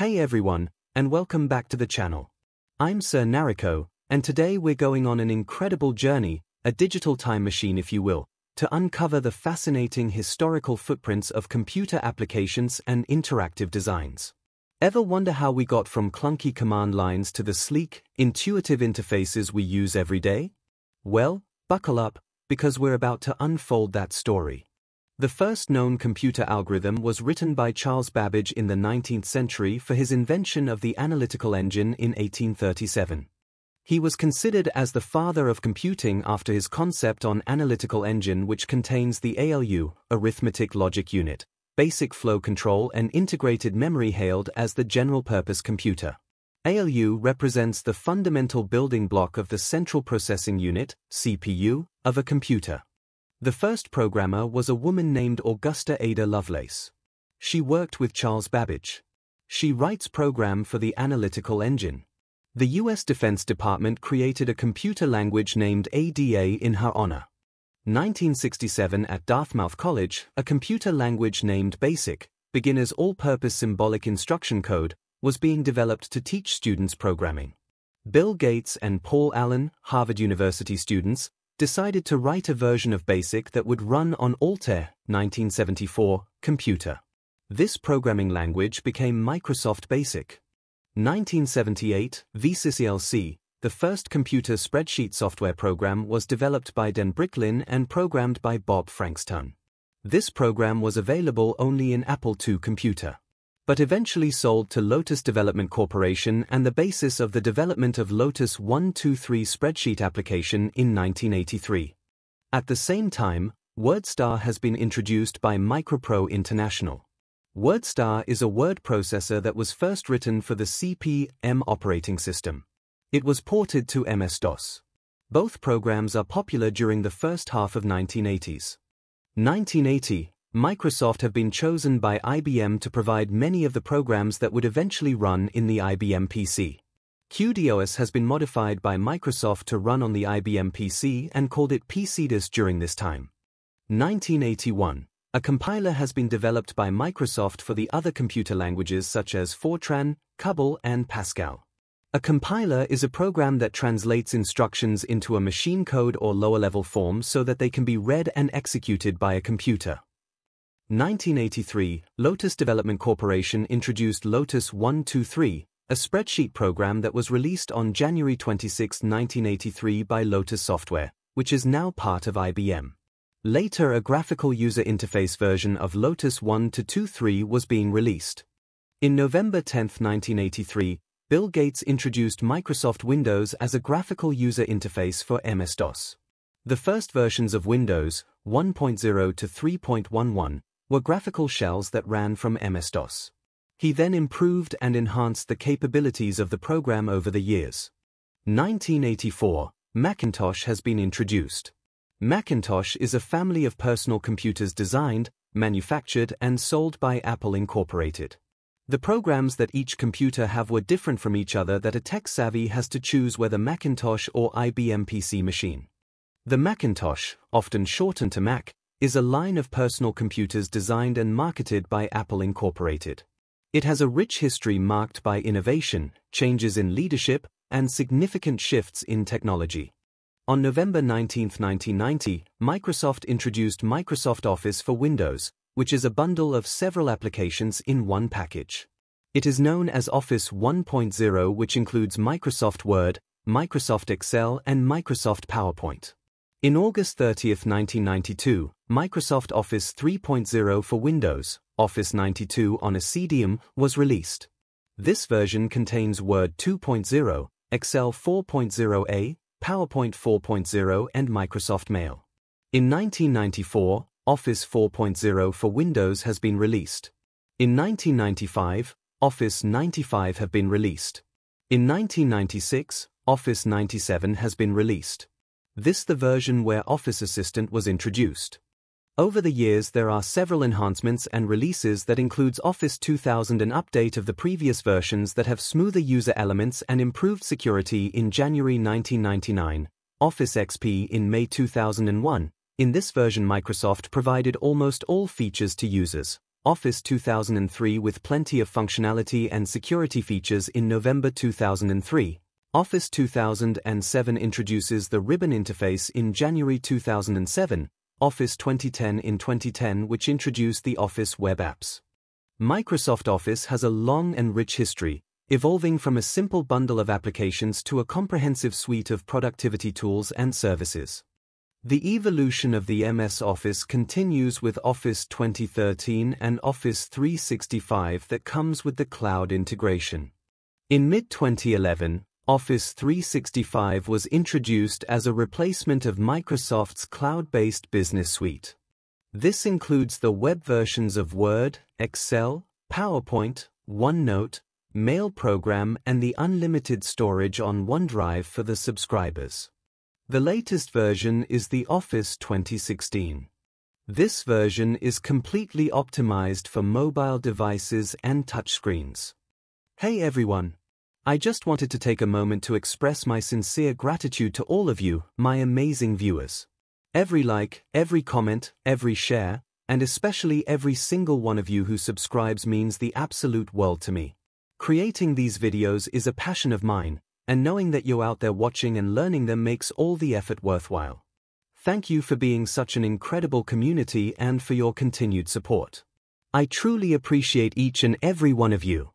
Hey everyone, and welcome back to the channel. I'm Sir Nariko, and today we're going on an incredible journey, a digital time machine if you will, to uncover the fascinating historical footprints of computer applications and interactive designs. Ever wonder how we got from clunky command lines to the sleek, intuitive interfaces we use every day? Well, buckle up, because we're about to unfold that story. The first known computer algorithm was written by Charles Babbage in the 19th century for his invention of the analytical engine in 1837. He was considered as the father of computing after his concept on analytical engine which contains the ALU, arithmetic logic unit, basic flow control and integrated memory hailed as the general-purpose computer. ALU represents the fundamental building block of the central processing unit, CPU, of a computer. The first programmer was a woman named Augusta Ada Lovelace. She worked with Charles Babbage. She writes program for the analytical engine. The U.S. Defense Department created a computer language named ADA in her honor. 1967 at Dartmouth College, a computer language named BASIC, Beginner's All-Purpose Symbolic Instruction Code, was being developed to teach students programming. Bill Gates and Paul Allen, Harvard University students, decided to write a version of BASIC that would run on Altair 1974 computer. This programming language became Microsoft BASIC. 1978, VisiCalc, the first computer spreadsheet software program was developed by Dan Bricklin and programmed by Bob Frankston. This program was available only in Apple II computer but eventually sold to Lotus Development Corporation and the basis of the development of Lotus 123 spreadsheet application in 1983. At the same time, WordStar has been introduced by Micropro International. WordStar is a word processor that was first written for the CP/M operating system. It was ported to MS-DOS. Both programs are popular during the first half of 1980s. 1980, Microsoft have been chosen by IBM to provide many of the programs that would eventually run in the IBM PC. QDOS has been modified by Microsoft to run on the IBM PC and called it PCDOS during this time. 1981. A compiler has been developed by Microsoft for the other computer languages such as Fortran, COBOL, and Pascal. A compiler is a program that translates instructions into a machine code or lower-level form so that they can be read and executed by a computer. 1983, Lotus Development Corporation introduced Lotus 123, a spreadsheet program that was released on January 26, 1983 by Lotus Software, which is now part of IBM. Later a graphical user interface version of Lotus 1-23 was being released. In November 10, 1983, Bill Gates introduced Microsoft Windows as a graphical user interface for MS-DOS. The first versions of Windows, 1.0 to 3.11, were graphical shells that ran from MS-DOS. He then improved and enhanced the capabilities of the program over the years. 1984, Macintosh has been introduced. Macintosh is a family of personal computers designed, manufactured and sold by Apple Incorporated. The programs that each computer have were different from each other that a tech-savvy has to choose whether Macintosh or IBM PC machine. The Macintosh, often shortened to Mac, is a line of personal computers designed and marketed by Apple Incorporated. It has a rich history marked by innovation, changes in leadership, and significant shifts in technology. On November 19, 1990, Microsoft introduced Microsoft Office for Windows, which is a bundle of several applications in one package. It is known as Office 1.0 which includes Microsoft Word, Microsoft Excel and Microsoft PowerPoint. In August 30, 1992, Microsoft Office 3.0 for Windows, Office 92 on a was released. This version contains Word 2.0, Excel 4.0a, PowerPoint 4.0 and Microsoft Mail. In 1994, Office 4.0 for Windows has been released. In 1995, Office 95 have been released. In 1996, Office 97 has been released. This the version where Office Assistant was introduced. Over the years there are several enhancements and releases that includes Office 2000 an update of the previous versions that have smoother user elements and improved security in January 1999, Office XP in May 2001. In this version Microsoft provided almost all features to users. Office 2003 with plenty of functionality and security features in November 2003. Office 2007 introduces the ribbon interface in January 2007, Office 2010 in 2010 which introduced the Office web apps. Microsoft Office has a long and rich history, evolving from a simple bundle of applications to a comprehensive suite of productivity tools and services. The evolution of the MS Office continues with Office 2013 and Office 365 that comes with the cloud integration. In mid-2011, Office 365 was introduced as a replacement of Microsoft's cloud-based business suite. This includes the web versions of Word, Excel, PowerPoint, OneNote, Mail Program and the unlimited storage on OneDrive for the subscribers. The latest version is the Office 2016. This version is completely optimized for mobile devices and touchscreens. Hey everyone! I just wanted to take a moment to express my sincere gratitude to all of you, my amazing viewers. Every like, every comment, every share, and especially every single one of you who subscribes means the absolute world to me. Creating these videos is a passion of mine, and knowing that you're out there watching and learning them makes all the effort worthwhile. Thank you for being such an incredible community and for your continued support. I truly appreciate each and every one of you.